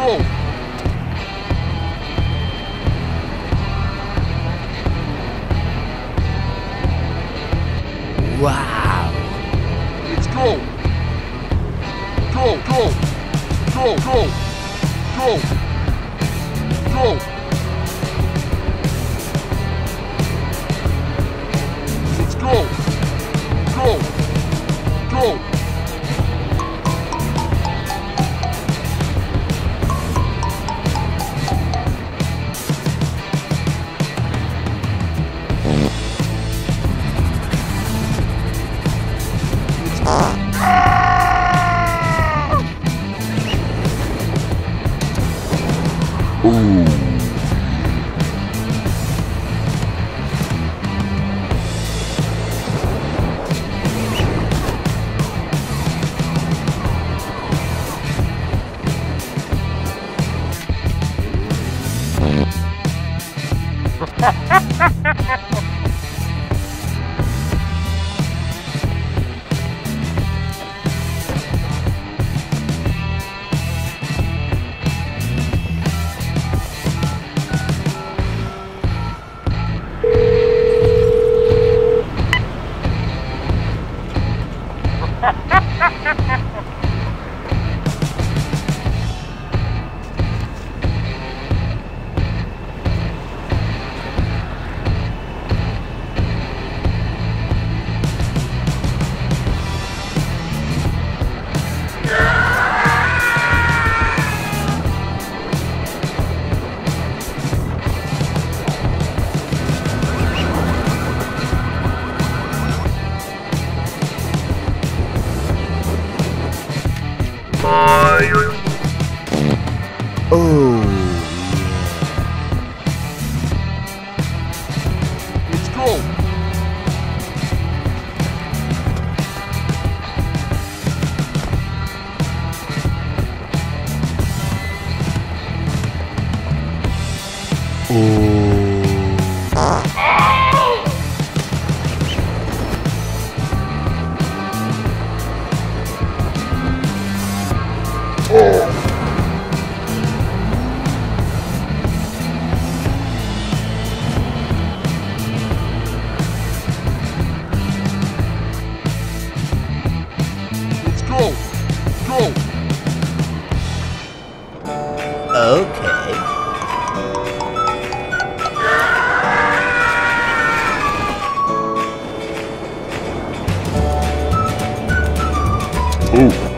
drove. Ha ha ha ha ha! Oh, yeah. It's cool. Oh. Oh!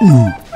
嗯。